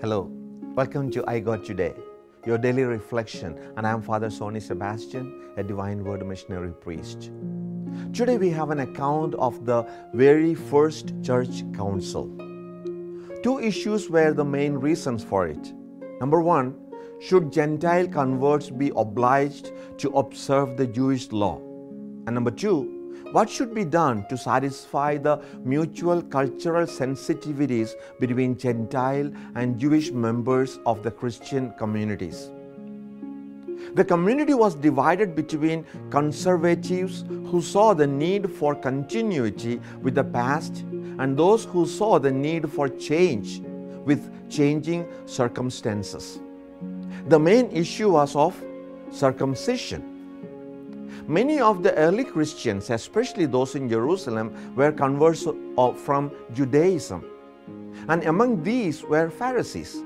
Hello, welcome to iGod Today, your daily reflection, and I am Father Soney Sebastian, a Divine Word missionary priest. Today we have an account of the very first church council. Two issues were the main reasons for it. Number one, should Gentile converts be obliged to observe the Jewish law? And number two, what should be done to satisfy the mutual cultural sensitivities between Gentile and Jewish members of the Christian communities? The community was divided between conservatives who saw the need for continuity with the past and those who saw the need for change with changing circumstances. The main issue was of circumcision. Many of the early Christians, especially those in Jerusalem, were converts from Judaism. And among these were Pharisees.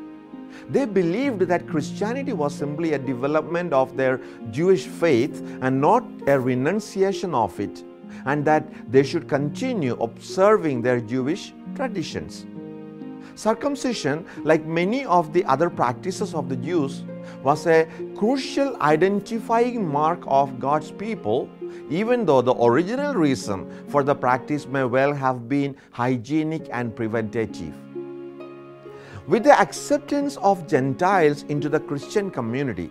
They believed that Christianity was simply a development of their Jewish faith and not a renunciation of it, and that they should continue observing their Jewish traditions. Circumcision, like many of the other practices of the Jews, was a crucial identifying mark of God's people, even though the original reason for the practice may well have been hygienic and preventative. With the acceptance of Gentiles into the Christian community,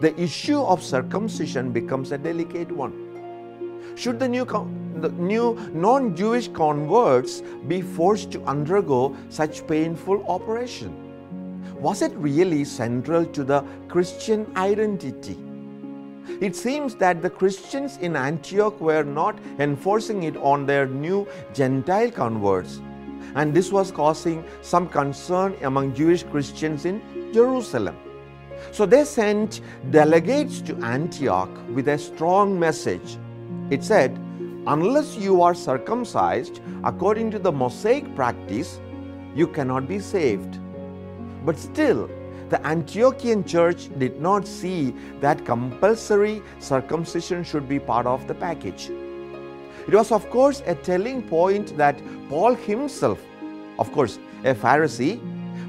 the issue of circumcision becomes a delicate one. Should the new, the new non Jewish converts be forced to undergo such painful operation? Was it really central to the Christian identity? It seems that the Christians in Antioch were not enforcing it on their new Gentile converts, and this was causing some concern among Jewish Christians in Jerusalem. So they sent delegates to Antioch with a strong message. It said, Unless you are circumcised according to the Mosaic practice, you cannot be saved. But still, the Antiochian church did not see that compulsory circumcision should be part of the package. It was, of course, a telling point that Paul himself, of course, a Pharisee,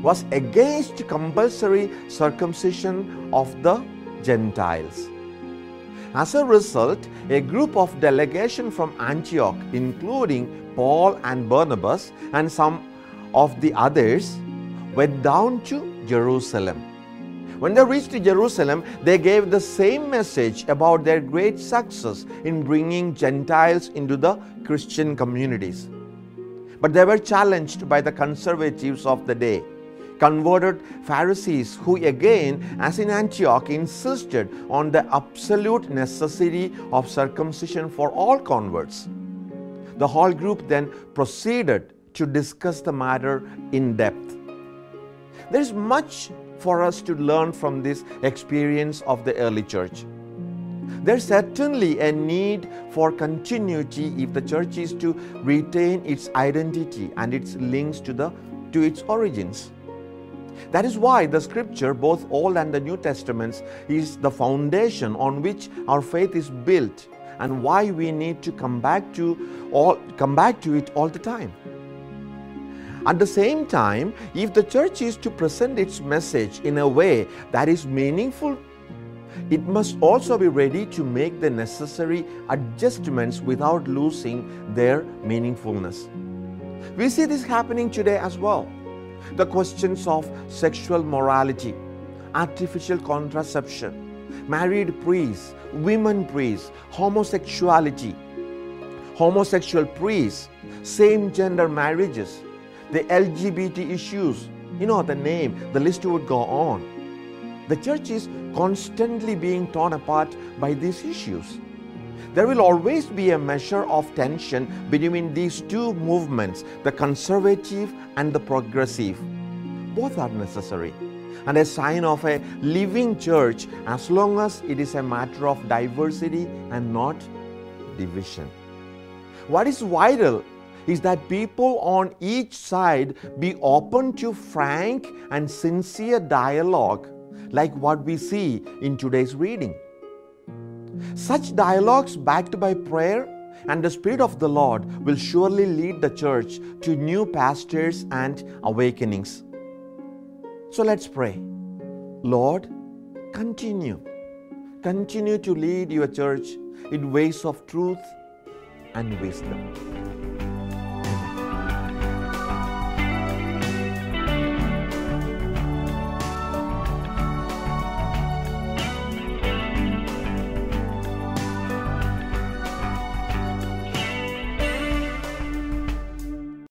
was against compulsory circumcision of the Gentiles. As a result, a group of delegation from Antioch, including Paul and Barnabas and some of the others, went down to Jerusalem. When they reached Jerusalem, they gave the same message about their great success in bringing Gentiles into the Christian communities. But they were challenged by the conservatives of the day, converted Pharisees who, again, as in Antioch, insisted on the absolute necessity of circumcision for all converts. The whole group then proceeded to discuss the matter in depth. There is much for us to learn from this experience of the early church. There's certainly a need for continuity if the church is to retain its identity and its links to, the, to its origins. That is why the scripture, both Old and the New Testaments, is the foundation on which our faith is built and why we need to come back to all come back to it all the time. At the same time, if the church is to present its message in a way that is meaningful, it must also be ready to make the necessary adjustments without losing their meaningfulness. We see this happening today as well. The questions of sexual morality, artificial contraception, married priests, women priests, homosexuality, homosexual priests, same gender marriages, the LGBT issues, you know the name, the list would go on. The church is constantly being torn apart by these issues. There will always be a measure of tension between these two movements, the conservative and the progressive. Both are necessary and a sign of a living church as long as it is a matter of diversity and not division. What is vital is that people on each side be open to frank and sincere dialogue, like what we see in today's reading. Such dialogues, backed by prayer and the Spirit of the Lord, will surely lead the church to new pastors and awakenings. So let's pray. Lord, continue. Continue to lead your church in ways of truth and wisdom.